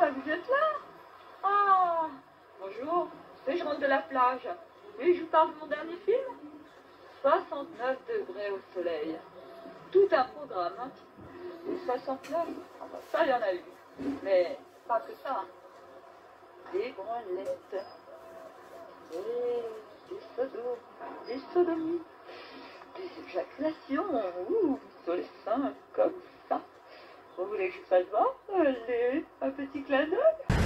bah vous êtes là? Ah Bonjour, je rentre de la plage. Et je vous parle de mon dernier film? 69 degrés au soleil. Tout un programme. Hein. Et 69, ah bah, ça il y en a eu. Mais pas que ça. Des branlettes. Et des sodos. Des sodomies. Des éjaculations. Ouh, sur les seins, comme. Vous voulez que je fasse voir Allez, un petit clin d'œil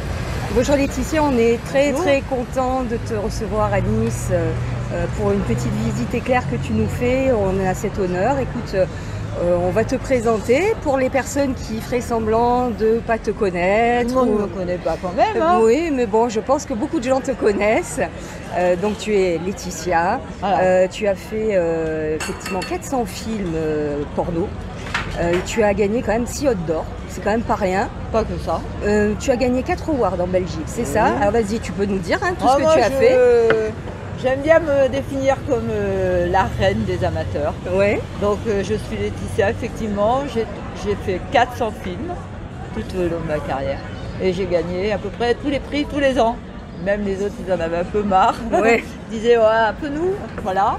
Bonjour Laetitia, on est très très content de te recevoir à Nice euh, euh, pour une petite visite éclair que tu nous fais. On a cet honneur. Écoute, euh, on va te présenter pour les personnes qui feraient semblant de ne pas te connaître. Tout le monde ne me connaît pas quand même. Hein. Oui, mais bon, je pense que beaucoup de gens te connaissent. donc tu es Laetitia. tu as fait effectivement 400 films porno. Tu as gagné quand même 6 hot d'or c'est quand même pas rien. Pas que ça. Euh, tu as gagné 4 awards en Belgique, c'est ça Alors vas-y, tu peux nous dire hein, tout ce que tu as fait. J'aime bien me définir comme euh, la reine des amateurs. Ouais. Donc euh, je suis Laetitia, effectivement. J'ai fait 400 films tout au long de ma carrière. Et j'ai gagné à peu près tous les prix tous les ans. Même les autres, ils en avaient un peu marre. Ouais. ils disaient, ouais, un peu nous. Voilà.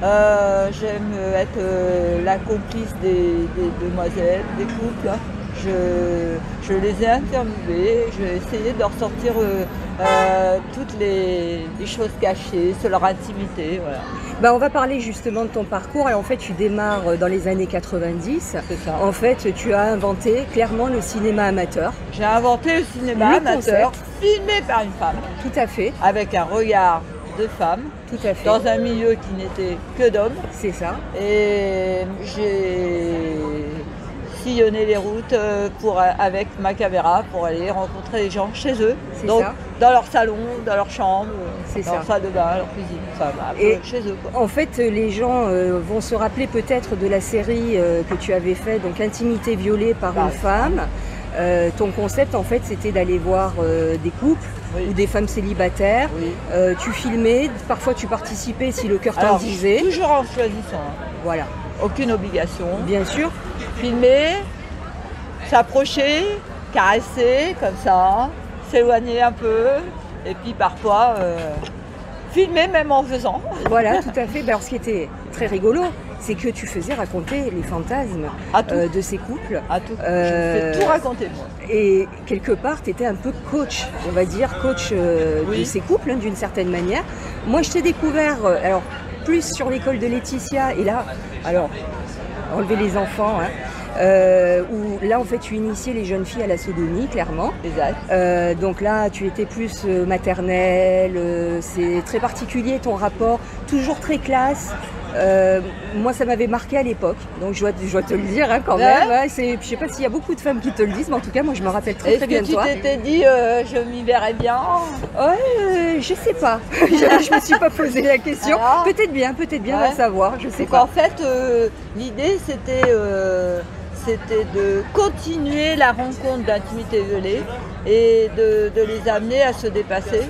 J'aime être la complice des, demoiselles, des couples je, les ai interviewés, j'ai essayé de ressortir euh, euh, toutes les, choses cachées sur leur intimité. Bah, on va parler justement de ton parcours et en fait tu démarres dans les années 90. En fait tu as inventé clairement le cinéma amateur. J'ai inventé le cinéma amateur filmé par une femme. Tout à fait. Avec un regard de femme. Tout à fait. Dans un milieu qui n'était que d'hommes. C'est ça. Et j'ai sillonner les routes euh, pour, euh, avec ma caméra pour aller rencontrer les gens chez eux. Donc dans leur salon, dans leur chambre, dans leur salle de bain, leur cuisine, enfin, et chez eux. En fait, les gens euh, vont se rappeler peut-être de la série que tu avais fait, donc Intimité violée par une femme. ton concept, en fait, c'était d'aller voir des couples ou des femmes célibataires. tu filmais, parfois tu participais si le cœur t'en disait. Toujours en choisissant. Hein. Voilà. Aucune obligation. Bien sûr filmer, s'approcher, caresser comme ça, s'éloigner un peu, et puis parfois euh, filmer même en faisant. Voilà, tout à fait. Ben, alors, ce qui était très rigolo, c'est que tu faisais raconter les fantasmes euh, de ces couples. À tout. Euh, Je fais tout raconter moi. Et quelque part, tu étais un peu coach, on va dire, coach de ces couples hein, d'une certaine manière. Moi, je t'ai découvert, alors plus sur l'école de Laetitia, et là, alors enlever les enfants. Hein. Euh, où là en fait tu initiais les jeunes filles à la sodomie clairement. Exact. Euh, donc là tu étais plus euh, maternelle, c'est très particulier ton rapport, toujours très classe. Moi, ça m'avait marqué à l'époque, donc je dois, te le dire hein, quand même. Je c'est, je sais pas s'il y a beaucoup de femmes qui te le disent, mais en tout cas, moi, je me rappelle très, très bien de toi. Est-ce que tu t'étais dit, je m'y verrais bien Ouais, je sais pas. je, me suis pas posé la question. Peut-être bien, peut-être bien, à savoir. Je sais pas. En fait, l'idée, c'était c'était de continuer la rencontre d'intimité violée et de, les amener à se dépasser,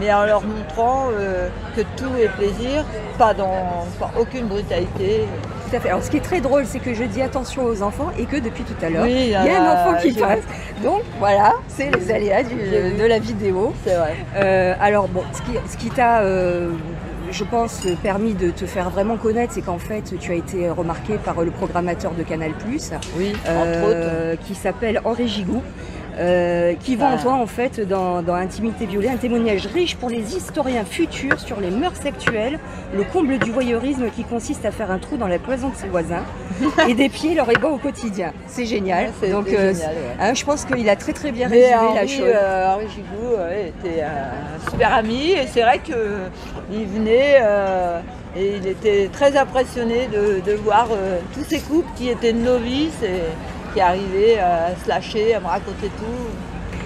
mais en leur montrant euh, que tout est plaisir, pas dans aucune brutalité. Tout à fait. Alors ce qui est très drôle, c'est que je dis attention aux enfants et que depuis tout à l'heure, il y a un enfant qui passe. Donc voilà, c'est les aléas de la vidéo. C'est vrai. Euh, alors bon, ce qui, t'a euh, je pense, permis de te faire vraiment connaître, c'est qu'en fait, tu as été remarqué par le programmateur de Canal+, oui, euh, qui s'appelle Henri Gigou. Euh, qui vend en toi en fait dans, Intimité violée un témoignage riche pour les historiens futurs sur les mœurs actuelles, le comble du voyeurisme qui consiste à faire un trou dans la cloison de ses voisins et d'épier leur ego au quotidien. C'est génial. Donc euh, hein, je pense qu'il a très très bien résumé la chose. Euh, Henri Gigou était un super ami et c'est vrai qu'il venait et il était très impressionné de, de voir tous ces couples qui étaient novices et qui arrivait à se lâcher, à me raconter tout.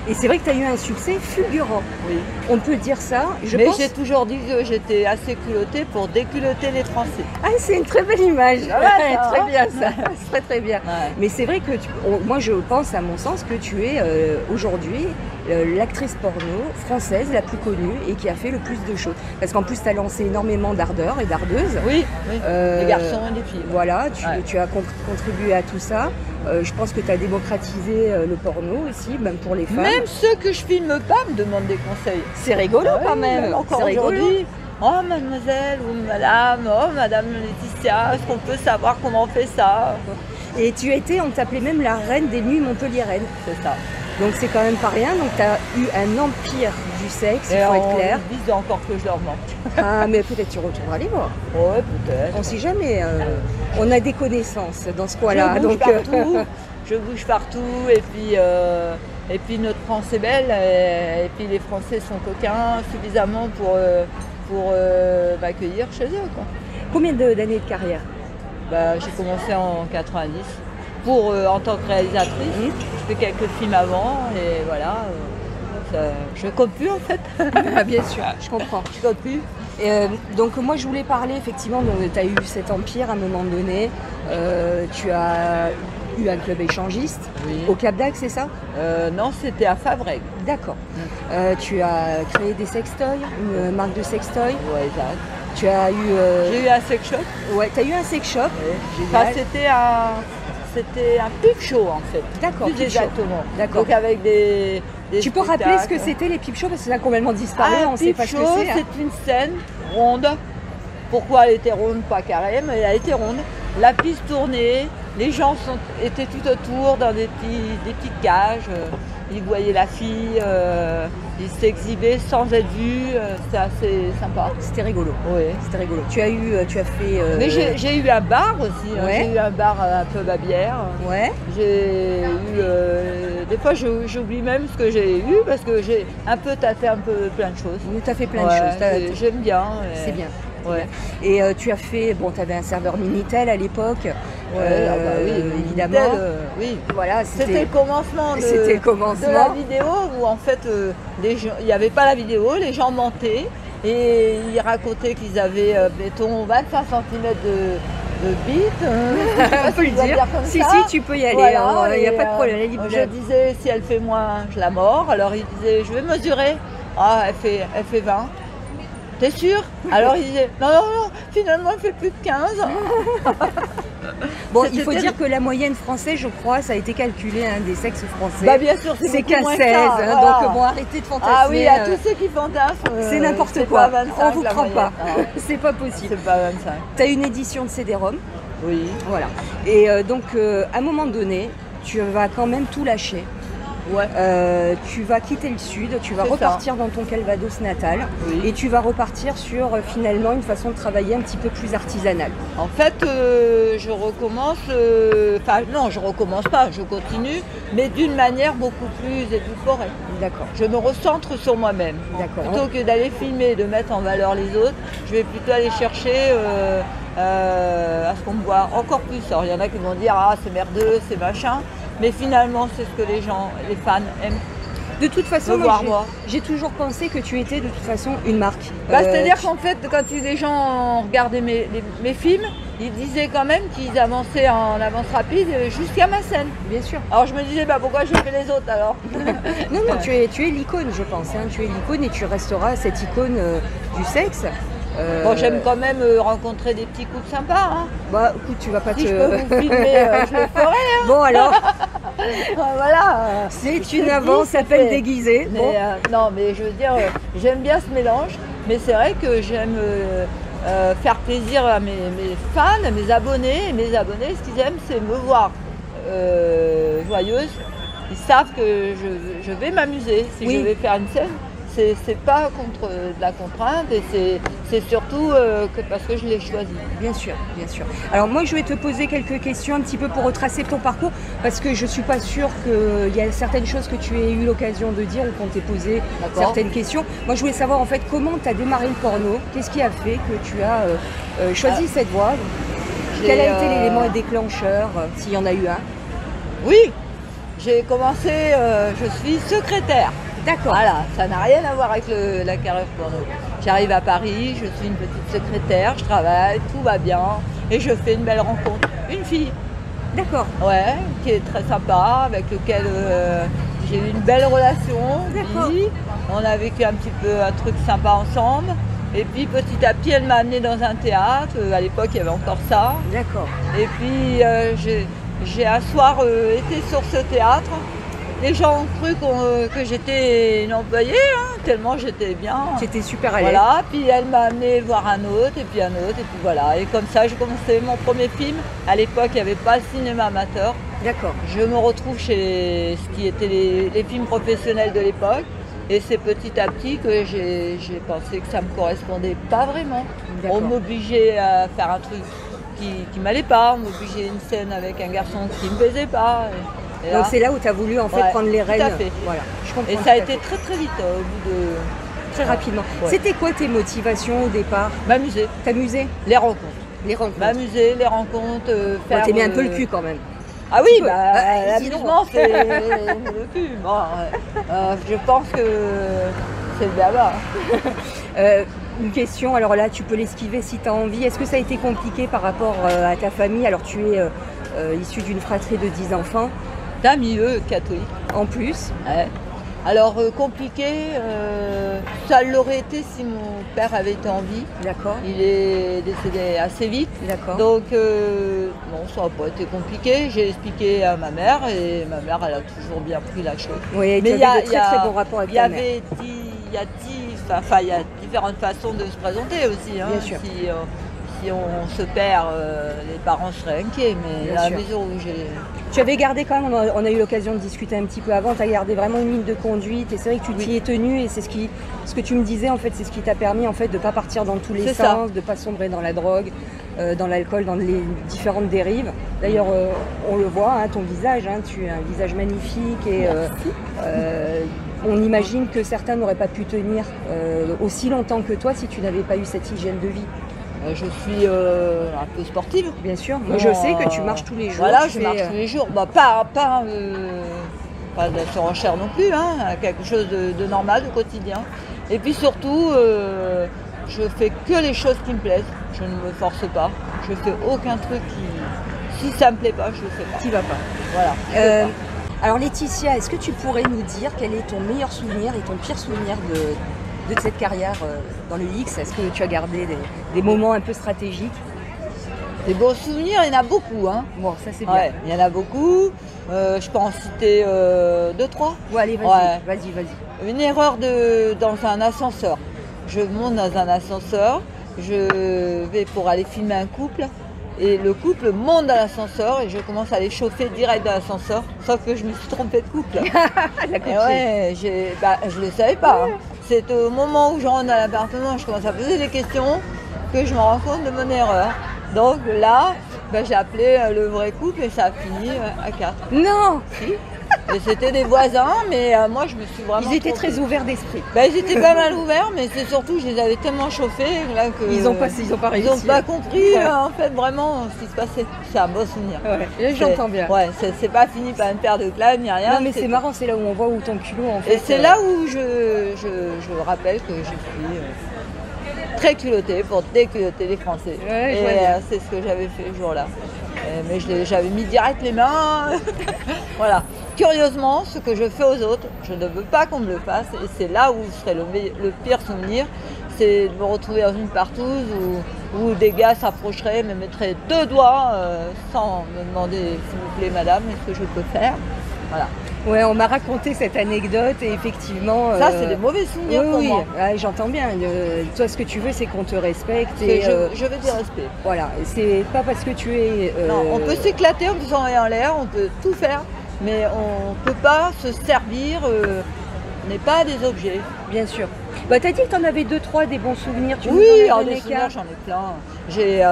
Et c'est vrai que tu as eu un succès fulgurant. Oui. On peut dire ça. Je Mais j'ai toujours dit que j'étais assez culottée pour déculotter les Français. Ah, c'est une très belle image. Ah très bien ça. très très bien. Mais c'est vrai que moi je pense à mon sens que tu es euh, aujourd'hui euh, l'actrice porno française la plus connue et qui a fait le plus de choses. Parce qu'en plus tu as lancé énormément d'ardeurs et d'ardeuses. Oui, oui. Euh, des garçons et des filles. Voilà, tu, tu as contribué à tout ça. Euh, je pense que tu as démocratisé euh, le porno aussi, même pour les femmes. Même ceux que je filme pas me demandent des conseils. C'est rigolo Ah oui, quand même. Encore aujourd'hui. Oh mademoiselle ou madame, oh madame Laetitia, est-ce qu'on peut savoir comment on fait ça? Et tu étais, on t'appelait même la reine des nuits montpelliéraines. C'est ça. Donc c'est quand même pas rien. Donc tu as eu un empire du sexe, il faut on être clair. disent encore que je leur manque. Ah, mais peut-être tu retourneras les voir. Ouais, peut-être. On sait jamais. euh, on a des connaissances dans ce coin-là. je bouge Donc, euh, partout, je bouge partout et puis, euh, et puis notre France est belle et, et puis les Français sont coquins suffisamment pour, euh, pour m'accueillir chez eux. Quoi. combien de- d'années de carrière? Bah, j'ai commencé en 90 pour, euh, en tant que réalisatrice. Mhm. Je fais quelques films avant et voilà. euh, je compte plus en fait. Ah, Bien sûr, je comprends. Je compte plus. Et, euh, donc moi je voulais parler effectivement, tu as eu cet empire à un moment donné, Euh, tu as eu un club échangiste Oui. au Cap d'Agde, c'est ça? Euh, non, c'était à Fabreg. D'accord. Euh, tu as créé des sextoys, une marque de sextoys. Ouais, exact. Tu as eu, euh, J'ai eu un sex shop. ouais, as eu un sex shop. Enfin, Génial. c'était un, c'était un peep show en fait. D'accord, Plus show. exactement. D'accord. Donc avec des. des Tu peux rappeler ce que c'était les peep shows parce que ça a complètement disparu, Ah, on ne sait pas ce que show, c'est. hein. c'est une scène ronde. Pourquoi elle était ronde, pas carrée, mais elle était ronde. La piste tournait, les gens sont, étaient tout autour dans des, petits, des petites cages. Ils voyaient la fille, euh, ils s'exhibaient sans être vus. euh, C'était assez sympa. C'était rigolo. Oui. C'était rigolo. Tu as eu, euh, tu as fait. euh, Mais j'ai eu un bar aussi. hein. J'ai eu un bar un peu à bière. Ouais. J'ai eu. des fois, j'oublie même ce que j'ai eu parce que j'ai un peu tâté un peu plein de choses. Tu as fait plein de choses. J'aime bien. et- C'est bien. Ouais. Et euh, tu as fait, bon, tu avais un serveur Minitel à l'époque, Ouais, euh, ah bah oui, évidemment. Euh, oui. Voilà, C'était le commencement de, la vidéo où en fait euh, les gens- il n'y avait pas la vidéo, les gens mentaient et ils racontaient qu'ils avaient, mettons, 25 cm de, de bite. pas On peut le dire. comme Si, ça. si, tu peux y aller, Voilà, hein, il n'y a pas de problème. euh, je disais si elle fait moins, je la mords. Alors il disait je vais mesurer. Ah, elle fait, elle fait 20. T'es sûr Alors il disait non, non, non, finalement elle fait plus de 15. Bon, il faut dire que la moyenne française, je crois, ça a été calculé hein, des sexes français. Bah bien sûr, c'est qu'à moins 16, que ça, hein, voilà. donc bon, arrêtez de fantasmer. Ah oui, à euh, tous ceux qui fantasment. euh, c'est n'importe quoi. pas 25, On vous croit pas. Non, C'est pas possible. C'est pas 25. Tu as une édition de CD-ROM, Oui. voilà. Et euh, donc, euh, à un moment donné, tu vas quand même tout lâcher. Ouais. Euh, tu vas quitter le sud, tu vas repartir dans ton Calvados natal Oui. et tu vas repartir sur euh, finalement une façon de travailler un petit peu plus artisanale. En fait, euh, je recommence. euh, Enfin, non, je recommence pas, je continue, mais d'une manière beaucoup plus édulcorée. D'accord, Je me recentre sur moi-même. d'accord. Plutôt que d'aller filmer et de mettre en valeur les autres, je vais plutôt aller chercher à ce qu'on me voit encore plus. Alors, il y en a qui vont dire Ah, c'est merdeux, c'est machin. Mais finalement, c'est ce que les gens, les fans aiment. De toute façon, j'ai- toujours pensé que tu étais de toute façon une marque. Bah, Euh, C'est-à-dire qu'en fait, quand les gens regardaient mes, les- mes films, ils disaient quand même qu'ils avançaient en avance rapide jusqu'à ma scène. Bien sûr. Alors je me disais, bah, pourquoi je fais les autres alors Non, non, tu es, tu es l'icône, je pense. hein. Tu es l'icône et tu resteras cette icône euh, du sexe. Euh, Bon, j'aime quand même euh, rencontrer des petits couples sympas. hein. Bah, écoute, tu vas pas Si te. je peux vous filmer, euh, je le ferai. Bon, alors, voilà. euh, c'est une avance ça peine fait- déguisée. Bon. euh, non, mais je veux dire, euh, j'aime bien ce mélange, mais c'est vrai que j'aime euh, euh, faire plaisir à mes, mes fans, à mes abonnés. Et mes abonnés, ce qu'ils aiment, c'est me voir euh, joyeuse. Ils savent que je, je vais m'amuser. Si Oui. je vais faire une scène, c'est pas contre de la contrainte et c'est- surtout euh, que parce que je l'ai choisi. Bien sûr, bien sûr. Alors moi, je vais te poser quelques questions un petit peu pour retracer ton parcours, parce que je suis pas sûre qu'il y a certaines choses que tu aies eu l'occasion de dire ou qu'on t'ait posé certaines questions. Moi, je voulais savoir en fait comment tu as démarré le porno, qu'est-ce qui a fait que tu as euh, euh, choisi cette voie, quel a été l'élément déclencheur, s'il y en a eu un? Oui, j'ai commencé, je suis secrétaire. D'accord. Voilà, ça n'a rien à voir avec le- la carrière porno. J'arrive à Paris, je suis une petite secrétaire, je travaille, tout va bien, et je fais une belle rencontre. Une fille, D'accord. ouais, qui est très sympa, avec laquelle euh, j'ai eu une belle relation. D'accord. On a vécu un petit peu un truc sympa ensemble. Et puis petit à petit, elle m'a amené dans un théâtre. À l'époque, il y avait encore ça. D'accord. Et puis, euh, j'ai- j'ai un soir euh, été sur ce théâtre. Les gens ont cru euh, que j'étais une employée, hein, tellement j'étais bien. C'était super à l'aise. Voilà, puis elle m'a amené voir un autre, et puis un autre, et puis voilà. Et comme ça, j'ai commencé mon premier film. À l'époque, il n'y avait pas de cinéma amateur. D'accord. Je me retrouve chez ce qui étaient les, les films professionnels de l'époque. Et c'est petit à petit que j'ai pensé que ça me correspondait pas vraiment. On m'obligeait à faire un truc qui, qui m'allait pas, on m'obligeait une scène avec un garçon qui me plaisait pas. Et là- Donc c'est là où tu as voulu en fait Ouais, prendre les tout à rênes. fait. Voilà. Je comprends. et ça a été fait. très très vite euh, au bout de très rapidement. Ouais. C'était quoi tes motivations au départ? M'amuser, T'amuser? Les rencontres. Les rencontres. M'amuser, les rencontres, euh, Bon, faire. T'aimais un peu euh, le cul quand même. Ah oui, bah, Ah, l'amusement, c'est le cul. Bon. Euh, je pense que c'est le là Euh, une question, alors là tu peux l'esquiver si tu as envie. Est-ce que ça a été compliqué par rapport euh, à ta famille? Alors tu es euh, euh, issu d'une fratrie de 10 enfants d'un milieu catholique. en plus. Ouais. Alors euh, compliqué, euh, ça l'aurait été si mon père avait été en vie. D'accord. Il est décédé assez vite. D'accord. Donc, euh, non, ça n'a pas été compliqué. J'ai expliqué à ma mère et ma mère, elle a toujours bien pris la chose. Oui, Mais il y a- de très très bons rapports avec y ta mère. avait il y a dix, enfin, enfin, il y a différentes façons de se présenter aussi. hein. Bien sûr. Si, euh, si on se perd, euh, les parents seraient inquiets, mais Bien à sûr. la mesure où j'ai. Tu avais gardé quand même, on a, eu l'occasion de discuter un petit peu avant, tu as gardé vraiment une ligne de conduite et c'est vrai que tu t'y es tenu et c'est ce qui, ce que tu me disais en fait, c'est ce qui t'a permis en fait de ne pas partir dans tous les ça. sens, de ne pas sombrer dans la drogue, euh, dans l'alcool, dans les différentes dérives. D'ailleurs, euh, on le voit, hein, ton visage, hein, tu as un visage magnifique et on imagine que certains n'auraient pas pu tenir aussi longtemps que toi si tu n'avais pas eu cette hygiène de vie. Euh, Je suis euh, un peu sportive. Bien sûr, moi Bon, je sais que euh, tu marches tous les jours. Voilà, je fais, marche euh, tous les jours. Bah, pas, pas, euh, pas de la surenchère non plus, hein, quelque chose de, de normal, de quotidien. Et puis surtout, euh, je fais que les choses qui me plaisent. Je ne me force pas. Je fais aucun truc qui. Si ça me plaît pas, je le fais pas. t'y vas pas. Voilà. Euh, alors Laetitia, est-ce que tu pourrais nous dire quel est ton meilleur souvenir et ton pire souvenir de, de cette carrière euh, dans le X Est-ce que tu as gardé des, des moments un peu stratégiques? Des beaux souvenirs, il y en a beaucoup. Hein. Bon, ça c'est bien. Ouais, il y en a beaucoup. Euh, je peux en citer euh, deux, trois. Bon, allez, vas-y, Ouais. vas-y, vas-y. Une erreur de, dans un ascenseur. Je monte dans un ascenseur, je vais pour aller filmer un couple et le couple monte dans l'ascenseur et je commence à les chauffer direct dans l'ascenseur, sauf que je me suis trompée de couple. La ouais, bah, je ne le savais pas. hein. C'est au moment où je rentre dans l'appartement, je commence à poser des questions que je me rends compte de mon erreur. Donc là, bah, j'ai appelé euh, le vrai couple et ça a fini euh, à quatre. Non Et c'était des voisins, mais euh, moi je me suis vraiment. Ils étaient trompée. très ouverts d'esprit. Bah, ils étaient pas mal ouverts, mais c'est surtout, je les avais tellement chauffés là, que. Ils n'ont pas, ils ont pas Ils réussi. ont pas compris euh, en fait vraiment ce qui se passait. C'est un beau souvenir. Ouais, J'entends bien. Ouais, c'est pas fini par une paire de claves ni rien. non mais c'est marrant, c'est là où on voit où ton culot en fait. Et c'est euh, là où je, je, je rappelle que je suis euh, très culottée pour déculotter les Français. Ouais, Et euh, c'est ce que j'avais fait ce jour-là. Euh, mais je j'avais mis direct les mains. voilà. Curieusement, ce que je fais aux autres, je ne veux pas qu'on me le fasse. Et c'est là où le, me- le pire souvenir. C'est de me retrouver dans une partouze où, où des gars s'approcheraient, me mettraient deux doigts euh, sans me demander s'il vous plaît madame, est-ce que je peux faire? Voilà. Ouais, on m'a raconté cette anecdote et effectivement. Ça, euh, c'est des mauvais souvenirs Oui, pour oui, moi. ouais, j'entends bien. Euh, toi, ce que tu veux, c'est qu'on te respecte. C'est- Et, je, euh, je veux du respect. Voilà, c'est pas parce que tu es. euh, Non, on peut s'éclater en faisant rien en l'air, on peut tout faire, mais on ne peut pas se servir, on n'est pas des objets. Bien sûr. Bah, t'as dit que t'en avais deux, trois des bons souvenirs. Tu oui, en des souvenirs, qu'un. j'en ai plein. J'ai,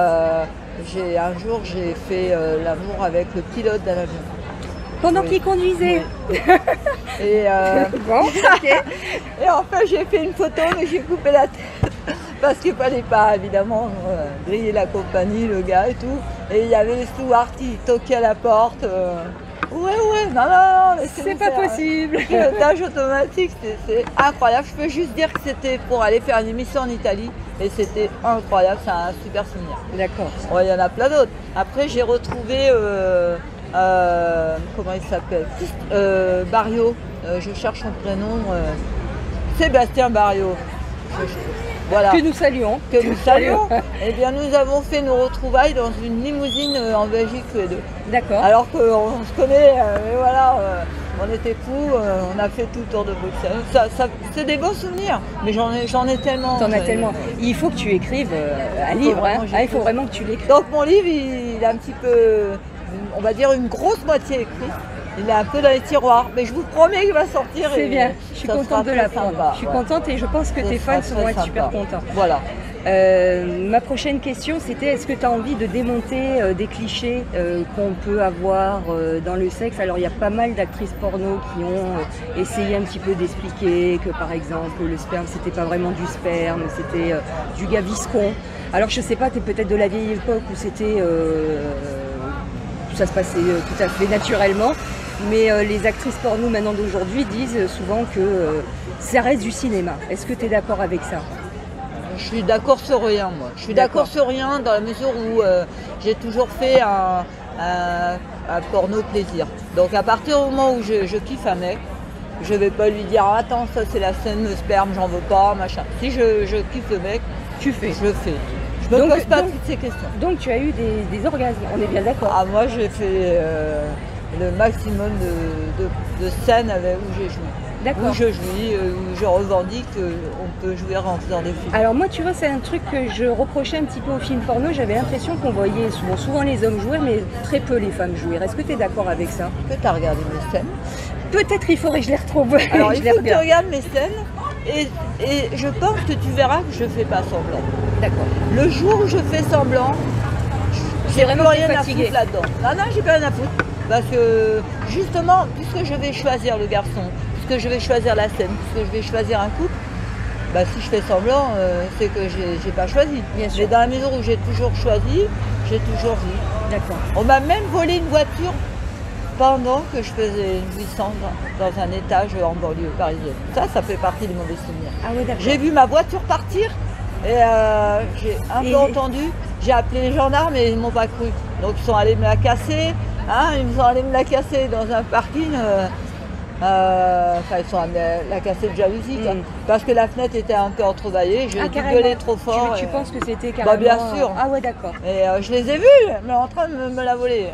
un jour, j'ai fait l'amour avec le pilote d'un avion. Pendant qu'il conduisait. Et, euh, Bon, et enfin, j'ai fait une photo, mais j'ai coupé la tête. Parce qu'il fallait pas, évidemment, euh, griller la compagnie, le gars et tout. Et il y avait les stewards qui toquaient à la porte. euh, Ouais, ouais, non, non, non, C'est pas faire. possible. pilotage automatique, c'est- incroyable. Je peux juste dire que c'était pour aller faire une émission en Italie et c'était incroyable, c'est un super souvenir. D'accord. Ouais, il y en a plein d'autres. Après, j'ai retrouvé, euh, euh, comment il s'appelle Euh, Barrio, Euh, je cherche son prénom, Sébastien Barrio. Je- Voilà. Que nous saluons. que nous saluons. eh bien, nous avons fait nos retrouvailles dans une limousine en Belgique tous les deux. D'accord. Alors qu'on se connaît, mais voilà, on était fous, on a fait tout le tour de Bruxelles. Ça, ça- c'est des beaux souvenirs, mais j'en ai, j'en ai tellement. T'en as tellement. Il faut que tu écrives un livre. hein. Ah, il faut vraiment que tu l'écrives. Donc mon livre, il, est un petit peu, on va dire une grosse moitié écrite. Il est un peu dans les tiroirs, mais je vous promets qu'il va sortir. C'est bien. Je suis contente de l'apprendre. sympa, Je suis ouais. contente et je pense que Ça tes fans être sympa. super contents. Voilà. Euh, ma prochaine question, c'était est-ce que tu as envie de démonter euh, des clichés euh, qu'on peut avoir dans le sexe? Alors, il y a pas mal d'actrices porno qui ont essayé un petit peu d'expliquer que, par exemple, le sperme, c'était pas vraiment du sperme, c'était du gaviscon. Alors, je sais pas, tu es peut-être de la vieille époque où c'était. Ça se passait euh, tout à fait naturellement. Mais euh, les actrices porno maintenant d'aujourd'hui disent souvent que euh, ça reste du cinéma. Est-ce que tu es d'accord avec ça? Je suis d'accord sur rien, moi. Je suis D'accord. sur rien dans la mesure où euh, j'ai toujours fait un, un- un porno plaisir. Donc à partir du moment où je, je kiffe un mec, je vais pas lui dire attends ça c'est la scène de sperme, j'en veux pas, machin. Si je, je kiffe le mec, Tu fais. je le fais. Je me Donc- pose pas donc- toutes ces questions. Donc tu as eu des, des orgasmes, on est bien d'accord. Ah moi j'ai fait euh, le maximum de, de- de scènes avec, où j'ai joué. D'accord. Où je jouis, euh, où je revendique qu'on peut jouer en faisant des films. Alors moi tu vois c'est un truc que je reprochais un petit peu au film porno, j'avais l'impression qu'on voyait souvent, souvent les hommes jouer mais très peu les femmes jouer. Est-ce que tu es d'accord avec ça? Que tu as regardé mes scènes Peut-être il faudrait que je les retrouve. Alors je il les faut que tu regarde. regardes mes scènes et, et je pense que tu verras que je fais pas semblant. D'accord. Le jour où je fais semblant, j'ai vraiment rien à foutre là-dedans. Non, non, j'ai pas rien à foutre. Parce que justement, puisque je vais choisir le garçon, puisque je vais choisir la scène, puisque je vais choisir un couple, bah, si je fais semblant, euh, c'est que j'ai j'ai pas choisi. Bien sûr. Mais dans la mesure où j'ai toujours choisi, j'ai toujours vu. D'accord. On m'a même volé une voiture pendant que je faisais une jouissance dans dans un étage en banlieue parisienne. Ça, ça fait partie des mauvais souvenirs. Ah. J'ai vu ma voiture partir et euh, j'ai un Et- peu entendu. J'ai appelé les gendarmes et ils m'ont pas cru. Donc ils sont allés me la casser. hein, ils sont allés me la casser dans un parking. euh, euh, Enfin, ils sont allés me la casser de jalousie. quoi. Mm. Parce que la fenêtre était un peu entrebâillée. J'ai Ah, gueuler trop fort. Tu, penses que c'était Bah, carrément... bien sûr. Ah ouais d'accord. et je les ai vus, mais en train de me, me la voler.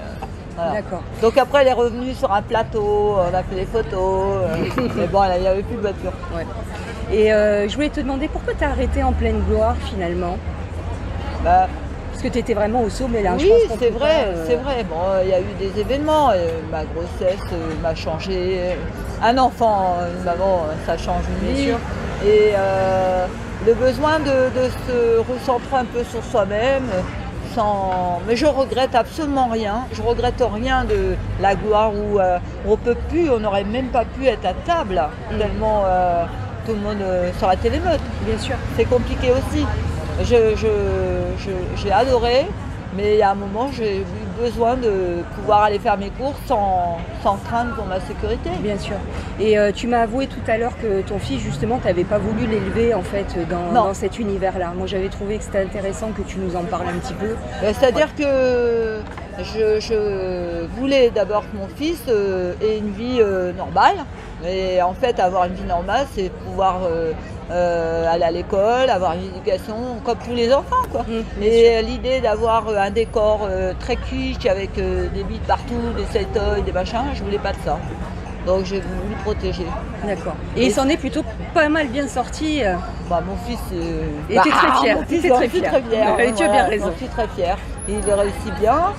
Euh, voilà. D'accord. Donc après, elle est revenue sur un plateau, on a fait des photos. euh, mais bon, il n'y avait plus de voiture. Ouais. Et euh, je voulais te demander pourquoi tu as arrêté en pleine gloire finalement? Bah, Parce que tu étais vraiment au sommet là. oui, c'est vrai, euh, c'est vrai. Bon, il y a eu des événements. euh, ma grossesse euh, m'a changé. Un enfant, euh, une maman, euh, ça change une vie. Et euh, le besoin de, de se recentrer un peu sur soi-même. Sans... Mais je regrette absolument rien. Je regrette rien de la gloire où euh, on peut plus, on n'aurait même pas pu être à table Mm. tellement euh, tout le monde euh, ça aurait été l'émeute. Bien sûr. C'est compliqué aussi. Je- je- je- J'ai adoré, mais il y a un moment, j'ai besoin de pouvoir aller faire mes courses sans, sans craindre pour ma sécurité. Bien sûr. Et euh, tu m'as avoué tout à l'heure que ton fils, justement, tu n'avais pas voulu l'élever en fait dans, cet univers-là. Moi, j'avais trouvé que c'était intéressant que tu nous en parles un petit peu. Euh, C'est-à-dire que je, je voulais d'abord que mon fils euh, ait une vie normale. Mais en fait, avoir une vie normale, c'est pouvoir euh, aller à l'école, avoir une éducation comme tous les enfants. Quoi. Mmh, Et l'idée d'avoir euh, un décor euh, très kitsch avec euh, des bites partout, des sextoys, des machins, je voulais pas de ça. Donc j'ai voulu protéger. D'accord. Et il s'en est plutôt pas mal bien sorti. Bah, mon fils. Et t'es très fière, mon fils, j'en très fière. très fière. Ouais, tu as bien raison. J'en suis très fière. Il réussit bien.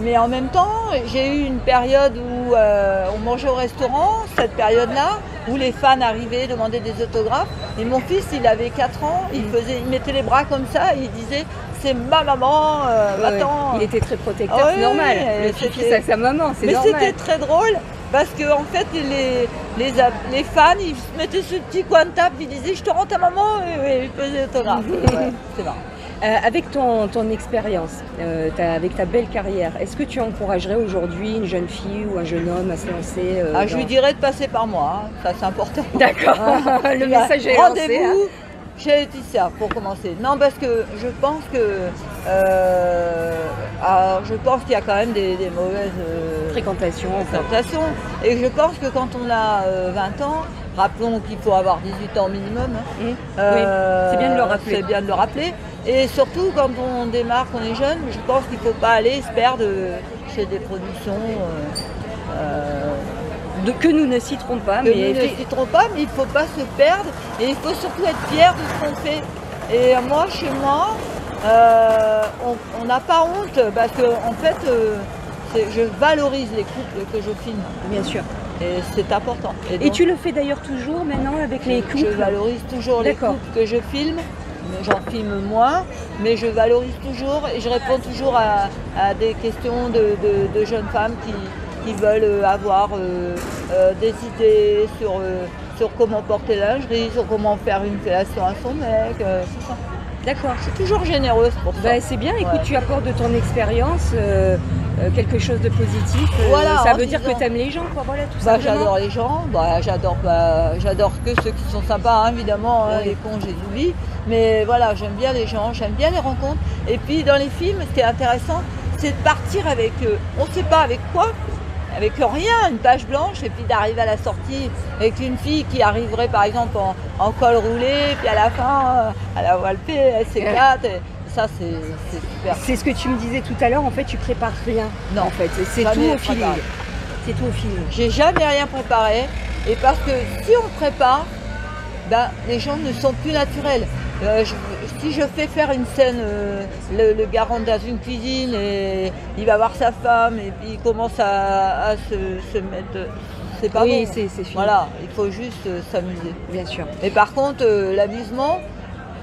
Mais en même temps, j'ai eu une période où on mangeait au restaurant, cette période-là, où les fans arrivaient, demandaient des autographes. Et mon fils, il avait 4 ans, il, Mm. faisait, il mettait les bras comme ça, et il disait C'est ma maman, euh, Ouais, attends. Il était très protecteur, Ah c'est normal. Le fils avec sa maman, c'est Mais normal. c'était très drôle parce que en fait les, les, ab- les fans ils se mettaient le petit coin de table, ils disaient je te rends ta maman et, ils faisaient l'autographe. Ouais, c'est marrant. Euh, avec ton, ton expérience, euh, avec ta belle carrière, est-ce que tu encouragerais aujourd'hui une jeune fille ou un jeune homme à se lancer euh, Ah, je lui dirais de passer par moi, hein, ça c'est important. D'accord, le message est lancé. Rendez-vous hein. chez Laetitia pour commencer. Non parce que je pense que euh, alors, je pense qu'il y a quand même des, des mauvaises euh, Fréquentation, enfin. fréquentations. Et je pense que quand on a euh, 20 ans, Rappelons qu'il faut avoir 18 ans minimum. hein. Mmh. Euh, c'est bien de le rappeler. C'est bien de le rappeler. Et surtout, quand on démarre, qu'on est jeune, je pense qu'il ne faut pas aller se perdre chez des productions euh, euh, De- que nous ne citerons pas, que mais nous ne citerons pas, mais il ne faut pas se perdre et il faut surtout être fier de ce qu'on fait. Et moi, chez moi, euh, on- n'a pas honte parce que en fait, euh, je valorise les couples que je filme bien sûr. et c'est important. Et donc, tu le fais d'ailleurs toujours maintenant avec les je couples valorise toujours les couples que je filme. J'en filme moins, mais je valorise toujours et je réponds toujours à, des questions de, jeunes femmes qui, veulent euh, avoir euh, euh, des idées sur, sur comment porter lingerie, sur comment faire une fellation à son mec. D'accord. Je suis toujours généreuse pour ça. Bah, c'est bien, écoute, Ouais. tu apportes de ton expérience euh, euh, quelque chose de positif. euh, Voilà, ça veut dire disant- que tu aimes les gens, quoi, voilà, tout Bah, j'adore les gens, bah, j'adore bah, j'adore que ceux qui sont sympas, hein, évidemment, hein, les cons, je les oublie. Mais voilà, j'aime bien les gens, j'aime bien les rencontres. Et puis dans les films, ce qui est intéressant, c'est de partir avec, euh, on ne sait pas avec quoi, avec rien, une page blanche, et puis d'arriver à la sortie avec une fille qui arriverait par exemple en, en col roulé, puis à la fin, euh, à la Walpé, elle s'éclate. ça, c'est super. C'est ce que tu me disais tout à l'heure, en fait, tu prépares rien. Non, en fait, c'est- tout au feeling. C'est tout au feeling. J'ai jamais rien préparé. Et parce que si on prépare, ben, les gens ne sont plus naturels. Euh, je- si je fais faire une scène, euh, le, le gars rentre dans une cuisine et il va voir sa femme et puis il commence à, à se, se mettre. C'est pas oui, bon. c'est c'est fini. Voilà, il faut juste euh, s'amuser. Bien sûr. Et par contre, l'amusement,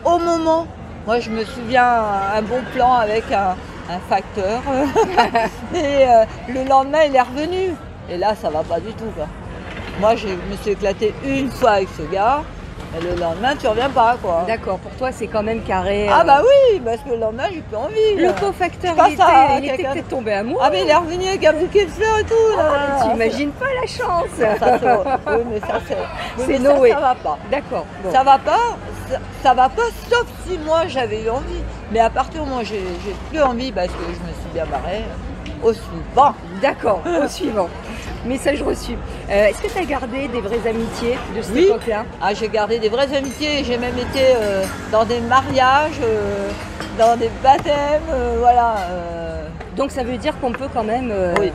au moment, moi je me souviens un, un bon plan avec un, un facteur, et le lendemain il est revenu. Et là, ça va pas du tout. Quoi. Moi, je me suis éclatée une fois avec ce gars, et le lendemain, tu reviens pas. quoi. D'accord, pour toi, c'est quand même carré. Ah euh, bah oui, parce que le lendemain, j'ai plus envie. Le là. cofacteur, il était, hein, il était peut-être tombé amoureux. Ah mais il est revenu avec un bouquet de fleurs et tout. là. T'imagines pas la chance. Ça, oui, mais ça, c'est... oui, C'est mais ça, ça va pas. D'accord. bon. Ça va pas, ça, ça va pas, sauf si moi j'avais eu envie. Mais à partir du moment où j'ai j'ai plus envie, parce que je me suis bien barrée, au suivant. D'accord, au suivant. Message reçu. Euh, Est-ce que tu as gardé des vraies amitiés de cette Oui. époque-là? Ah, j'ai gardé des vraies amitiés, j'ai même été euh, dans des mariages, euh, dans des baptêmes, voilà. Donc ça veut dire qu'on peut quand même. oui.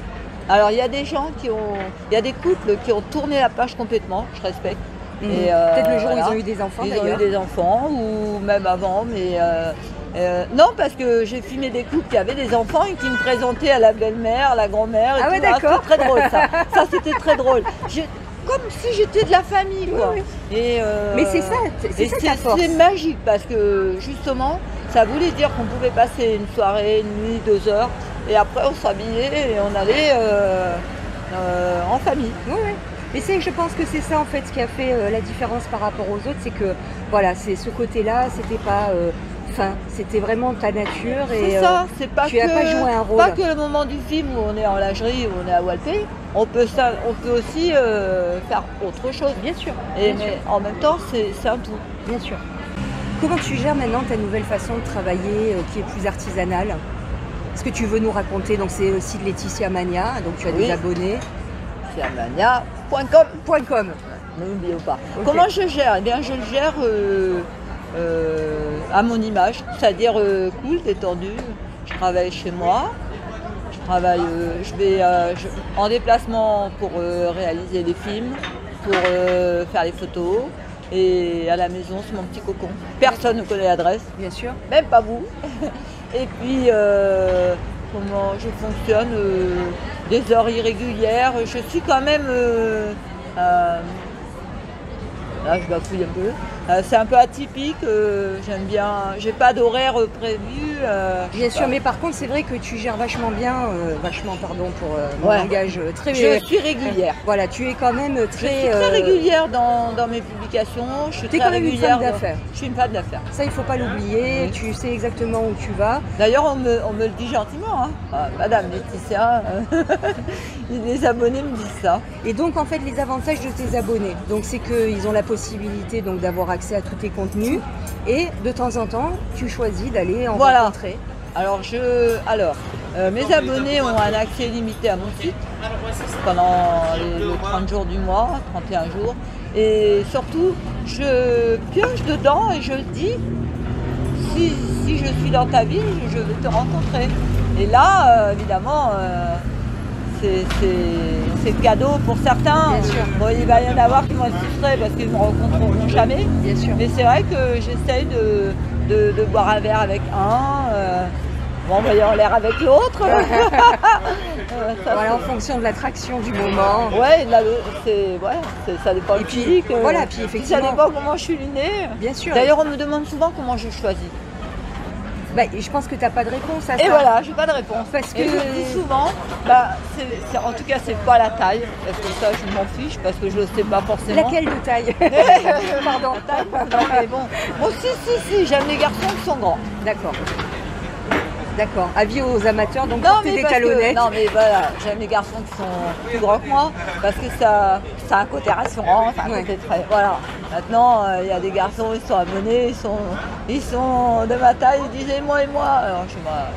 Alors il y a des gens qui ont, il y a des couples qui ont tourné la page complètement, je respecte. euh, Peut-être le jour où voilà. ils ont eu des enfants Ils ont eu des enfants ou même avant, mais euh, non parce que j'ai filmé des couples qui avaient des enfants et qui me présentaient à la belle-mère, à la grand-mère. Ah ouais, d'accord. C'était très drôle ça. ça c'était très drôle. Comme si j'étais de la famille quoi. Oui, Et, euh, Mais c'est ça, c'est ça ta force. c'est magique parce que justement ça voulait dire qu'on pouvait passer une soirée, une nuit, deux heures et après on s'habillait et on allait euh, en famille. Oui, oui. Mais c'est, je pense que c'est ça en fait ce qui a fait la différence par rapport aux autres, c'est que voilà, c'est ce côté-là, c'était pas euh, c'était vraiment ta nature et C'est euh, ça, c'est pas tu que, as pas joué un rôle. pas que le moment du film où on est en lingerie, où on est à Walpé. On peut, ça, on peut aussi euh, faire autre chose. bien sûr, Et, bien sûr, mais en même temps, c'est un tout. bien sûr. Comment tu gères maintenant ta nouvelle façon de travailler euh, qui est plus artisanale? Est-ce que tu veux nous raconter Donc c'est aussi de Laetitia Mania, donc tu as Oui. des abonnés. C'est amania.com. Point .com. N'oublions pas. Comment je gère? Eh bien, je le gère euh, euh, à mon image, c'est-à-dire euh, cool, détendu. Je travaille chez moi. Je travaille, euh, je vais je- en déplacement pour réaliser les films, pour faire les photos. Et à la maison, c'est mon petit cocon. Personne ne connaît l'adresse, Bien sûr. même pas vous. Et puis, comment je fonctionne Des heures irrégulières. Je suis quand même. là, je bafouille un peu. Euh, c'est un peu atypique. euh, J'aime bien. J'ai pas d'horaire prévu. euh, je Bien sûr, mais par contre, c'est vrai que tu gères vachement bien, vachement, pardon pour mon Ouais. langage très. Je suis régulière. Voilà, tu es quand même Je très. suis très régulière dans, dans mes publications. Je suis très quand même une femme d'affaires. Je suis une femme d'affaires. Ça, il faut pas l'oublier. Oui. Tu sais exactement où tu vas. D'ailleurs, on me, on me le dit gentiment. hein. Ah, Madame Laetitia, les abonnés me disent ça. Et donc, en fait, les avantages de tes abonnés, donc c'est qu'ils ont la possibilité donc d'avoir accès à tous tes contenus. Et de temps en temps, tu choisis d'aller en Voilà. rencontrer. Alors, je, alors euh, mes abonnés ont un accès limité à mon site pendant les, les 30 jours du mois, 31 jours. Et surtout, je pioche dedans et je dis, si, si je suis dans ta vie, je vais te rencontrer. Et là, euh, évidemment, euh, c'est c'est- c'est cadeau pour certains. Bien sûr. Bon, il va y en avoir qui vont être frustrés parce qu'ils ne me rencontreront jamais. Bien sûr. Mais c'est vrai que j'essaye de, de- de boire un verre avec un, euh, en voyant l'air avec l'autre. Euh, ça, Voilà, en fonction de l'attraction du moment. Ouais, le- c'est, ouais, ça dépend Et du puis, physique. euh, voilà, puis Ça effectivement- dépend comment je suis née. Bien sûr. D'ailleurs, on me demande souvent comment je choisis. Bah, je pense que tu n'as pas de réponse à ça. Et voilà, j'ai pas de réponse. Parce Et que- je dis souvent, bah, en tout cas, c'est pas la taille, parce que ça, je m'en fiche, parce que je le sais pas forcément. Laquelle de taille Pardon. Non, mais bon. Bon, si, si, si, j'aime les garçons qui sont grands. D'accord. D'accord. Avis aux amateurs, donc Non mais, des parce que- talonnettes. non mais voilà, j'aime les garçons qui sont plus grands que moi parce que ça, ça a un côté rassurant, ça a un Ouais. côté très. Voilà. Maintenant, euh, il y a des garçons, ils sont amenés, ils sont, ils sont de ma taille, ils disent moi et moi. Alors je sais pas,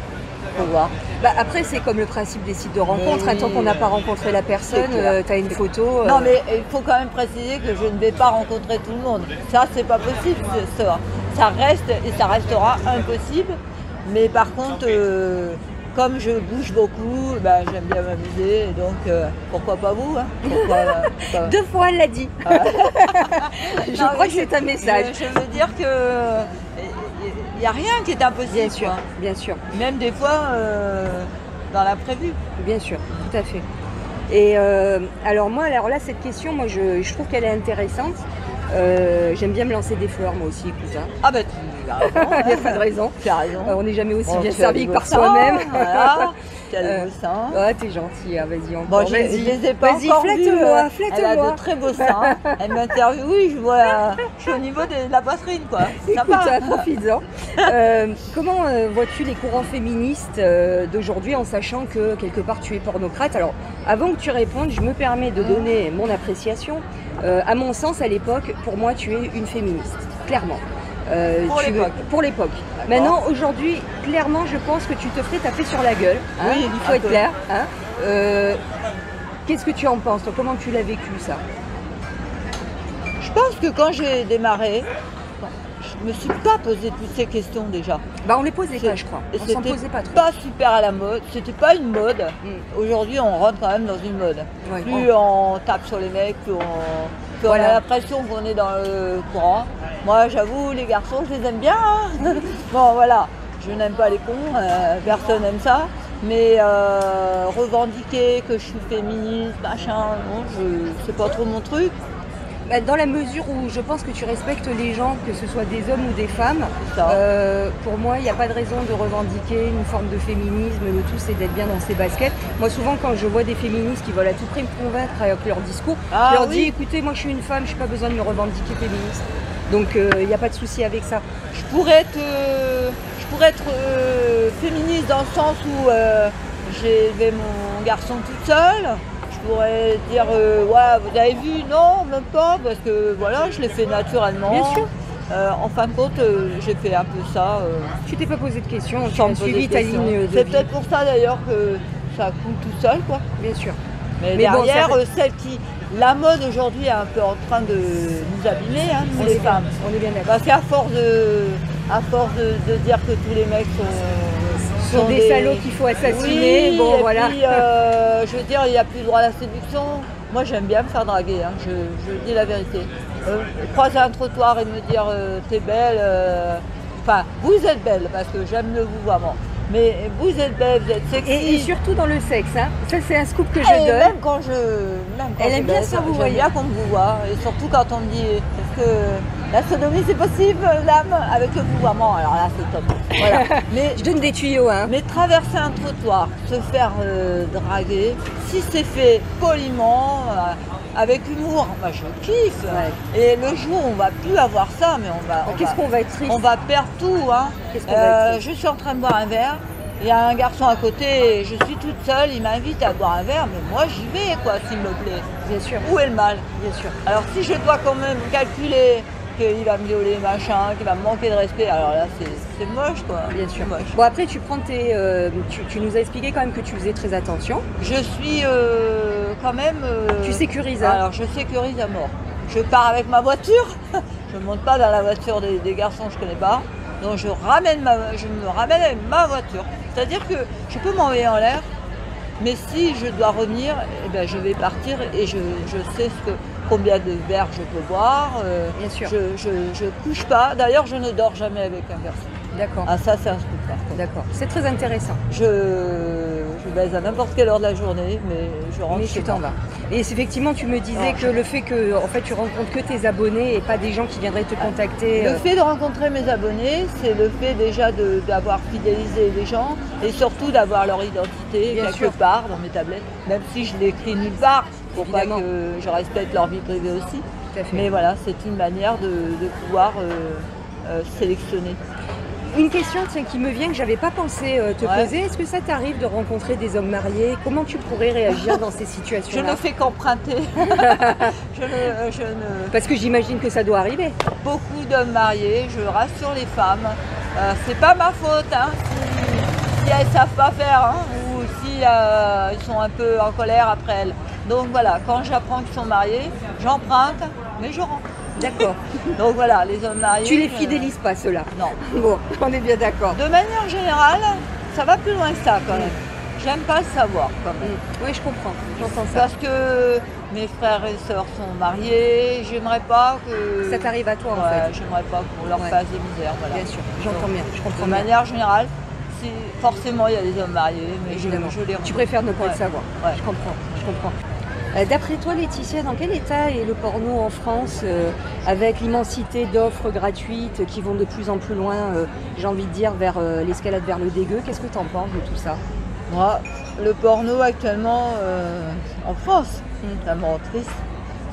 faut voir. Bah, après, c'est comme le principe des sites de rencontre. Mais hein, tant qu'on n'a pas rencontré la personne, tu as une photo. euh, Non mais il faut quand même préciser que je ne vais pas rencontrer tout le monde. Ça, c'est pas possible. ça reste et ça restera impossible. Mais par contre, euh, comme je bouge beaucoup, ben, j'aime bien m'amuser. Donc euh, pourquoi pas vous hein? Pourquoi, euh, Deux fois, elle l'a dit. Ah. je Non, crois que c'est un message. Je, je veux dire que il n'y a rien qui est impossible. Bien sûr, bien sûr, Même des fois euh, dans l'imprévu. bien sûr, tout à fait. Et euh, alors moi, alors là, cette question, moi, je, je trouve qu'elle est intéressante. Euh, J'aime bien me lancer des fleurs, moi aussi, écoute. hein. Ah ben. Il n'y a pas de raison. Euh, on n'est jamais aussi Bon, bien servi que par soi-même. Voilà. Tu as des Euh. Ah, t'es gentil, hein, vas-y encore. Bon, je, vas-y. je les ai pas Vas-y, encore vus, flatte-moi, euh, Elle a de très beaux seins. Elle m'interviewe, oui, je vois, je suis au niveau de, la poitrine, quoi. Écoute, Sympa. euh, profites-en. Comment euh, vois-tu les courants féministes d'aujourd'hui en sachant que quelque part tu es pornocrate? Alors, avant que tu répondes, je me permets de donner mon appréciation. À mon sens, à l'époque, pour moi, tu es une féministe, clairement. Euh, Pour l'époque. Pour l'époque. Maintenant, aujourd'hui, clairement, je pense que tu te ferais taper sur la gueule. hein, Oui, il faut être peu. clair. hein. Euh, Qu'est-ce que tu en penses toi? Comment tu l'as vécu ça? Je pense que quand j'ai démarré, je me suis pas posé toutes ces questions déjà. Bah, on les posait pas, je crois. On s'en posait pas trop. pas super à la mode, c'était pas une mode. Mm. Aujourd'hui, on rentre quand même dans une mode. Ouais. Plus on tape sur les mecs, plus on, plus on Voilà. a l'impression qu'on est dans le courant. Moi, j'avoue, les garçons, je les aime bien. hein. bon, voilà, je n'aime pas les cons, euh, personne n'aime ça. Mais euh, revendiquer que je suis féministe, machin, non, je, c'est pas trop mon truc. Bah, Dans la mesure où je pense que tu respectes les gens, que ce soit des hommes ou des femmes, euh, pour moi, il n'y a pas de raison de revendiquer une forme de féminisme. Le tout, c'est d'être bien dans ses baskets. Moi, souvent, quand je vois des féministes qui veulent à tout prix me convaincre avec leur discours, Ah je leur oui. dis écoutez, moi, je suis une femme, je n'ai pas besoin de me revendiquer féministe. Donc, euh, il n'y a pas de souci avec ça. je pourrais être, euh, je pourrais être euh, féministe dans le sens où euh, j'ai élevé mon garçon toute seule. Je pourrais dire, euh, ouais, vous avez vu, non, même pas, parce que voilà, je l'ai fait naturellement. Bien sûr. Euh, en fin de compte, euh, j'ai fait un peu ça. euh, Tu t'es pas posé de questions, tu sans as suivi ta ligne C'est peut-être pour ça d'ailleurs que ça coule tout seul, quoi. Bien sûr. Mais, Mais bon, derrière, ça euh, celle qui, la mode aujourd'hui est un peu en train de nous abîmer, hein, nous On les est bien- femmes. On est bien d'accord. Parce qu'à force de, à force de, de dire que tous les mecs sont, Sont des salauds qu'il faut assassiner, Oui, bon, et voilà. puis, euh, je veux dire, il n'y a plus le droit à la séduction. Moi, j'aime bien me faire draguer, hein, je, je dis la vérité. Euh, croiser un trottoir et me dire euh, t'es belle, enfin, vous êtes belle, parce que j'aime le vouvoiement. Mais vous êtes belle, vous êtes sexy. Et, et surtout dans le sexe, hein. ça c'est un scoop que je Et donne. même quand je. Même quand Elle je aime bien ça, vous voyez. bien qu'on me vous voit. Et surtout quand on me dit est-ce que la sodomie c'est possible, l'âme, avec le vouvoiement. Alors là, c'est top. Voilà. Mais, Je donne des tuyaux, hein. mais traverser un trottoir, se faire euh, draguer, si c'est fait poliment, euh, avec humour, bah, je kiffe. Ouais. Et le jour où on va plus avoir ça, mais on va. Qu'est-ce qu'on va être triste on va perdre tout. Hein. Va Euh, je suis en train de boire un verre. Il y a un garçon à côté, je suis toute seule, il m'invite à boire un verre, mais moi j'y vais quoi, s'il me plaît. Bien sûr, Où est le mal? Bien sûr. Alors si je dois quand même calculer qu'il va me violer, machin, qu'il va me manquer de respect, alors là c'est moche quoi. Bien sûr. Moche. Bon après tu prends tes, euh, tu, tu nous as expliqué quand même que tu faisais très attention. Je suis euh, quand même. euh, Tu sécurises, hein. Alors je sécurise à mort. je pars avec ma voiture. je ne monte pas dans la voiture des, des garçons que je ne connais pas. Donc je, ramène ma, je me ramène avec ma voiture. C'est-à-dire que je peux m'envoyer en l'air, mais si je dois revenir, eh ben, je vais partir et je, je sais ce que, combien de verres je peux boire. euh, Bien sûr. Je ne couche pas. D'ailleurs, je ne dors jamais avec un garçon. D'accord. Ah, ça, c'est un truc par contre. D'accord. C'est très intéressant. Je, je baise à n'importe quelle heure de la journée, mais je rentre Mais chez tu t'en moi. vas. Et effectivement, tu me disais Non, que le fait que en fait, tu rencontres que tes abonnés et pas des gens qui viendraient te contacter. Le euh, fait de rencontrer mes abonnés, c'est le fait déjà de- d'avoir fidélisé les gens et surtout d'avoir leur identité Bien quelque sûr. part dans mes tablettes, même si je l'écris nulle part pour Évidemment. pas que je respecte leur vie privée aussi. Mais voilà, c'est une manière de, de pouvoir euh, euh, sélectionner. Une question tiens, qui me vient que j'avais pas pensé euh, te Ouais. poser. Est-ce que ça t'arrive de rencontrer des hommes mariés? Comment tu pourrais réagir dans ces Je situations-là? ne fais qu'emprunter. je, ne, je ne- Parce que j'imagine que ça doit arriver. Beaucoup d'hommes mariés, je rassure les femmes. Euh, c'est pas ma faute hein, si, si elles savent pas faire hein, ou si euh, elles sont un peu en colère après elles. Donc voilà, quand j'apprends qu'ils sont mariés, j'emprunte, mais je rends. D'accord. Donc voilà, les hommes mariés. tu les euh, fidélises pas, ceux-là Non. Bon, on est bien d'accord. De manière générale, ça va plus loin que ça quand même. J'aime pas le savoir quand même. Oui, je comprends. J'entends ça. Parce que mes frères et sœurs sont mariés, j'aimerais pas que. Ça t'arrive à toi, en Ouais, fait. j'aimerais pas qu'on leur Ouais. fasse des misères. Voilà. Bien sûr. J'entends bien. Je De comprends bien. manière générale, forcément il y a des hommes mariés, mais je, Évidemment. je les Tu préfères ne pas Ouais. le savoir. Ouais. Je comprends. Je comprends. Euh, D'après toi, Laetitia, dans quel état est le porno en France euh, avec l'immensité d'offres gratuites qui vont de plus en plus loin, euh, j'ai envie de dire, vers l'escalade vers le dégueu? Qu'est-ce que tu en penses de tout ça? Moi, le porno actuellement en France, ça me triste.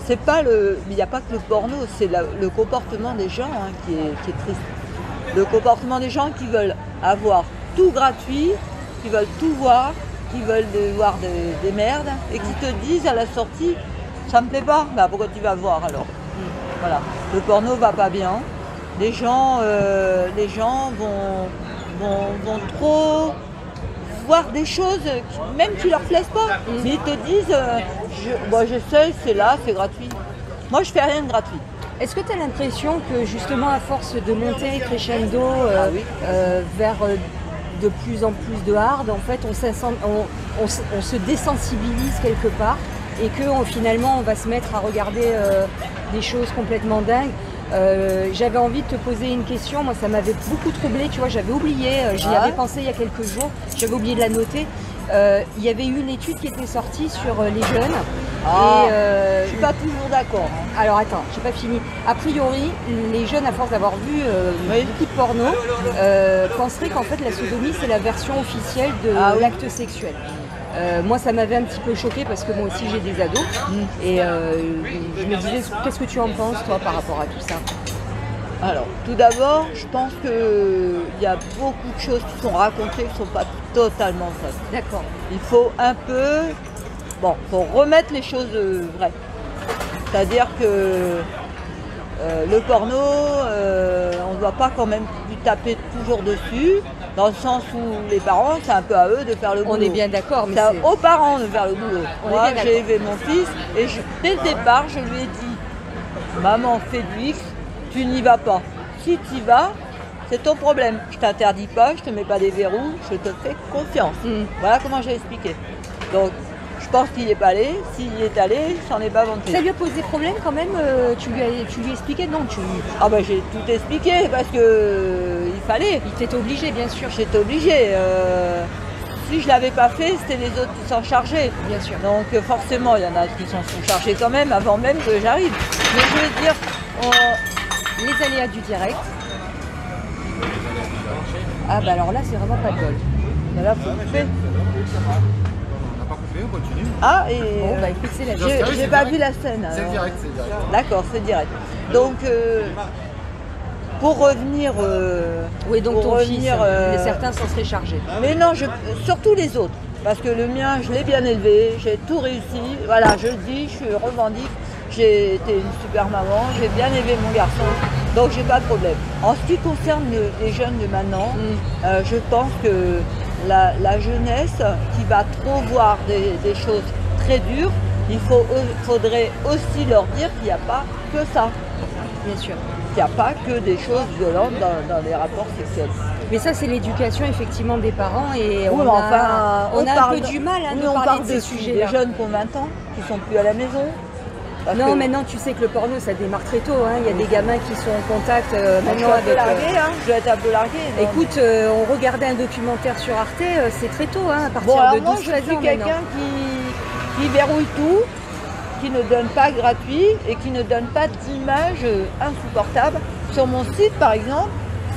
C'est pas le, il n'y a pas que le porno, c'est le comportement des gens hein, qui est triste. Le comportement des gens qui veulent avoir tout gratuit, qui veulent tout voir, qui veulent de- voir des, des merdes et qui te disent à la sortie, ça me plaît pas, bah pourquoi tu vas voir alors? Voilà, le porno va pas bien. Les gens, euh, les gens vont, vont, vont trop voir des choses qui, même qui leur plaisent pas. Mais ils te disent, euh, je, bon, j'essaye, c'est là, c'est gratuit. Moi, je fais rien de gratuit. Est-ce que tu as l'impression que justement à force de monter crescendo euh, Ah oui. vers de plus en plus de hard, en fait on, s'insen- on- on se- on se désensibilise quelque part et que on- finalement on va se mettre à regarder euh, des choses complètement dingues Euh, J'avais envie de te poser une question, moi ça m'avait beaucoup troublé, tu vois, j'avais oublié, euh, j'y avais pensé il y a quelques jours, j'avais oublié de la noter. Euh, il y avait eu une étude qui était sortie sur les jeunes. Ah, et, Je suis pas toujours d'accord. hein. alors attends, j'ai pas fini. A priori, les jeunes, à force d'avoir vu euh, Oui. de porno, euh, penseraient qu'en fait la sodomie c'est la version officielle de Ah oui. l'acte sexuel. Euh, moi, ça m'avait un petit peu choqué parce que moi aussi j'ai des ados et euh, je me disais qu'est-ce que tu en penses toi par rapport à tout ça? Alors, tout d'abord, je pense qu'il y a beaucoup de choses qui sont racontées qui ne sont pas totalement vraies. D'accord. Il faut un peu, bon, faut remettre les choses vraies. C'est-à-dire que euh, le porno, euh, on ne doit pas quand même lui taper toujours dessus, dans le sens où les parents, c'est un peu à eux de faire le boulot. On est bien d'accord, mais C'est aux parents de faire le boulot. On Moi, j'ai élevé mon fils et je- dès le départ, je lui ai dit Maman fait du X, tu n'y vas pas. Si tu y vas, c'est ton problème. Je t'interdis pas, je te mets pas des verrous, je te fais confiance. Mm. Voilà comment j'ai expliqué. Donc, je pense qu'il n'y est pas allé. S'il y est allé, s'en est pas vanté. ça lui a posé problème quand même. euh, tu lui as, tu lui expliquais non, tu, Ah ben j'ai tout expliqué parce que euh, il fallait. il t'était obligé bien sûr. J'étais obligée. euh, si je l'avais pas fait, c'était les autres qui s'en chargeaient. Bien sûr. Donc forcément, il y en a qui s'en sont chargés quand même avant même que j'arrive. Mais je veux dire, on- Les aléas du direct. Ah bah alors là c'est vraiment pas de bol. ben là, faut couper. On continue. Ah, et Bon euh, bah écoute c'est la vie. j'ai oui, j'ai c'est pas direct. vu la scène. C'est direct, c'est direct. D'accord, c'est direct. Donc, euh, pour revenir. euh, Oui donc pour ton revenir, fils, euh, mais certains s'en seraient chargés. Mais non, je, surtout les autres. Parce que le mien, je l'ai bien élevé, j'ai tout réussi. Voilà, je le dis, je revendique. J'ai été une super maman, j'ai bien élevé mon garçon, donc j'ai pas de problème. En ce qui concerne le- les jeunes de maintenant, Mm. euh, je pense que la, la jeunesse qui va trop voir des, des choses très dures il faut, faudrait aussi leur dire qu'il n'y a pas que ça. Bien sûr. Qu'il n'y a pas que des choses violentes dans, dans les rapports sexuels. Mais ça, c'est l'éducation effectivement des parents et Oui, on a, on on a un parle- peu du mal hein, oui, de on parler parle de ces Des jeunes qui ont 20 ans, qui sont plus à la maison. Non, que- maintenant tu sais que le porno ça démarre très tôt. hein. Il y a des gamins qui sont en contact euh, maintenant avec. euh, larguée, hein. Je dois être un peu. Écoute, euh, on regardait un documentaire sur Arte, euh, c'est très tôt, hein, à partir Bon, alors de 12-13 moi, je suis quelqu'un qui, qui verrouille tout, qui ne donne pas gratuit et qui ne donne pas d'images euh, insupportables. Sur mon site, par exemple,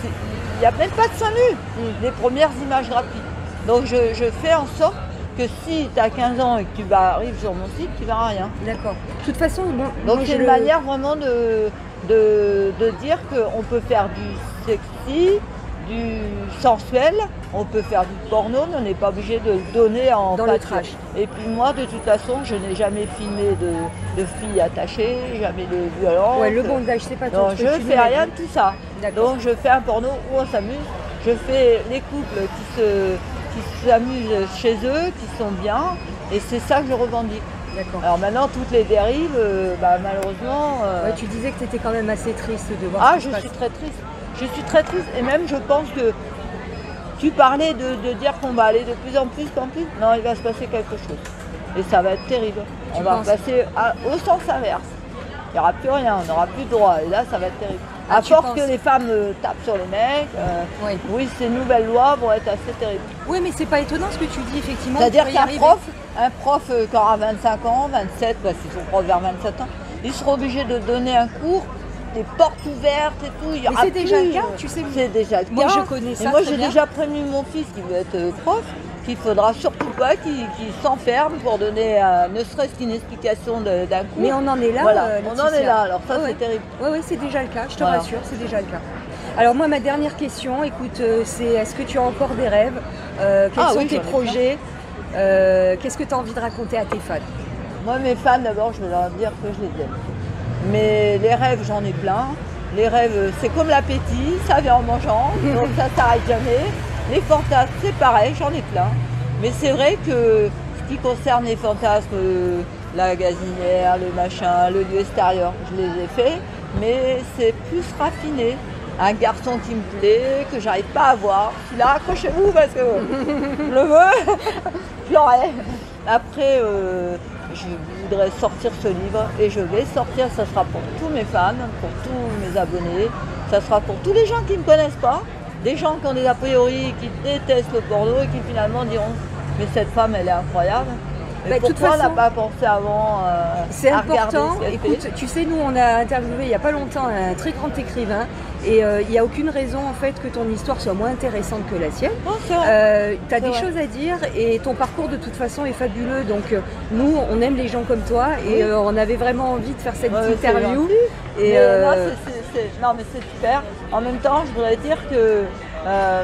il n'y a même pas de seins nus, Mm. les premières images gratuites. Donc je, je fais en sorte que si tu as 15 ans et que tu vas arrives sur mon site, tu verras rien. D'accord. De toute façon, bon, Donc c'est une le- manière vraiment de, de, de dire qu'on peut faire du sexy, du sensuel, on peut faire du porno, mais on n'est pas obligé de le donner en Dans le trash. Et puis moi, de toute façon, je n'ai jamais filmé de, de filles attachées, jamais de violence. Ouais, le bondage, c'est pas truc, je tu fais rien de tout ça. Donc je fais un porno où on s'amuse. Je fais les couples qui se qui s'amusent chez eux, qui sont bien, et c'est ça que je revendique. Alors maintenant, toutes les dérives, euh, bah, malheureusement. euh, Ouais, tu disais que tu étais quand même assez triste de voir ah, je suis très triste. Je suis très triste et même je pense que tu parlais de, de dire qu'on va aller de plus en plus en plus. Non, il va se passer quelque chose. Et ça va être terrible. Tu on va passer à- au sens inverse. Il n'y aura plus rien, on n'aura plus de droit. Et là, ça va être terrible. Ah, à tu force penses que les femmes euh, tapent sur les mecs, euh, oui, ces nouvelles lois vont être assez terribles. Oui, mais c'est pas étonnant ce que tu dis, effectivement. C'est-à-dire qu'un prof, un prof euh, qui aura 25 ans, 27, parce qu'ils sont profs vers 27 ans, ils seront obligés de donner un cours, des portes ouvertes et tout. Il y Mais c'est déjà le cas, euh, tu sais. C'est déjà le Moi, cas. je connais ça Et moi, j'ai déjà prévenu mon fils qui veut être euh, prof qu'il faudra surtout pas qu'il qu'il s'enferme pour donner euh, ne serait-ce qu'une explication d'un cours. Mais on en est là. voilà, euh, on en est là. Alors ça, Ouais, c'est terrible. Oui, oui, c'est déjà le cas, je te Voilà. rassure, c'est déjà le cas. Alors moi, ma dernière question, écoute, euh, c'est est-ce que tu as encore des rêves Quels Ah sont oui, tes projets Qu'est-ce que tu as envie de raconter à tes fans? Moi, mes fans, d'abord, je vais leur dire que je les aime. Mais les rêves, j'en ai plein. Les rêves, c'est comme l'appétit, ça vient en mangeant, donc ça s'arrête jamais. Les fantasmes, c'est pareil, j'en ai plein. Mais c'est vrai que ce qui concerne les fantasmes, euh, la gazinière, le machin, le lieu extérieur, je les ai faits, mais c'est plus raffiné. Un garçon qui me plaît, que j'arrive pas à voir, celui-là, accrochez-vous parce que je le veux, je l'aurai. Après, euh, je voudrais sortir ce livre et je vais sortir, ça sera pour tous mes fans, pour tous mes abonnés, ça sera pour tous les gens qui ne me connaissent pas, des gens qui ont des a priori, qui détestent le porno et qui finalement diront mais cette femme elle est incroyable. Mais Bah, on n'a pas pensé avant euh, C'est important. ce Écoute, tu sais, nous, on a interviewé il n'y a pas longtemps un très grand écrivain et euh, il n'y a aucune raison en fait que ton histoire soit moins intéressante que la sienne. Vrai. Euh, tu as des vrai. choses à dire et ton parcours de toute façon est fabuleux. Donc euh, nous, on aime les gens comme toi et Oui. on avait vraiment envie de faire cette Ouais, interview. Et non, mais c'est super. En même temps, je voudrais dire que euh,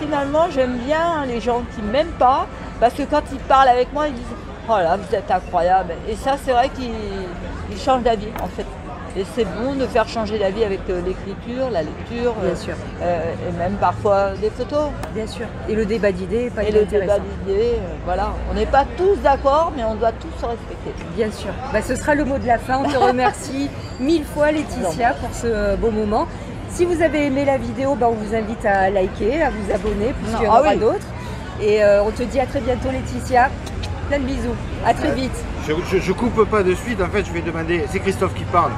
finalement, j'aime bien les gens qui m'aiment pas parce que quand ils parlent avec moi, ils disent Oh là, vous êtes incroyable. Et ça, c'est vrai qu'ils ils changent d'avis en fait. Et c'est bon de faire changer d'avis avec euh, l'écriture, la lecture, Bien euh, sûr. euh, et même parfois des photos. Bien sûr. Et le débat d'idées pas et le débat d'idées, euh, voilà. On n'est pas tous d'accord, mais on doit tous se respecter. Bien sûr. Bah, ce sera le mot de la fin. On te remercie mille fois Laetitia pour ce beau moment. Si vous avez aimé la vidéo, bah, on vous invite à liker, à vous abonner, puisqu'il y en Ah aura oui. d'autres. Et euh, on te dit à très bientôt Laetitia. Plein de bisous. À très vite. Je, je, je coupe pas de suite, en fait, je vais demander. C'est Christophe qui parle.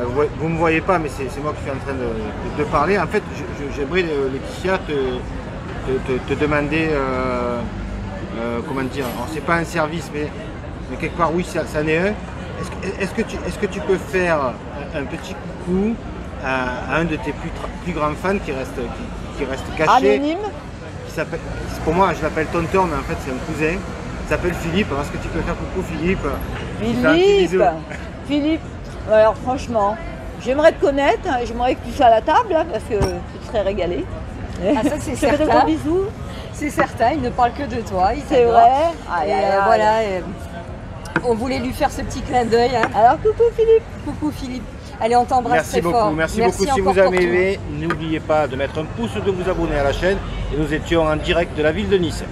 Euh, vous, vous me voyez pas, mais c'est moi qui suis en train de, de- de parler. En fait, j'aimerais, euh, Laetitia, te, te, demander. euh, euh, comment dire Alors, c'est pas un service, mais, mais quelque part, oui, ça, ça en est un. Est-ce que, tu, est-ce que tu peux faire un, un petit coucou à, à un de tes plus, grands fans qui reste, qui, qui reste caché? Anonyme, qui pour moi je l'appelle Tonton, mais en fait c'est un cousin, il s'appelle Philippe, est-ce que tu peux faire coucou Philippe? Philippe. Philippe, alors franchement, j'aimerais te connaître, hein, j'aimerais que tu sois à la table hein, parce que tu serais régalé. Ah, ça, c'est fais de certain. gros bisous, C'est certain, il ne parle que de toi. il c'est vrai. Et euh, voilà, et on voulait lui faire ce petit clin d'œil. hein. Alors coucou Philippe. Coucou Philippe. Allez, on t'embrasse Merci très beaucoup, fort. merci, beaucoup. Si vous avez aimé, n'oubliez pas de mettre un pouce, de vous abonner à la chaîne. Et nous étions en direct de la ville de Nice.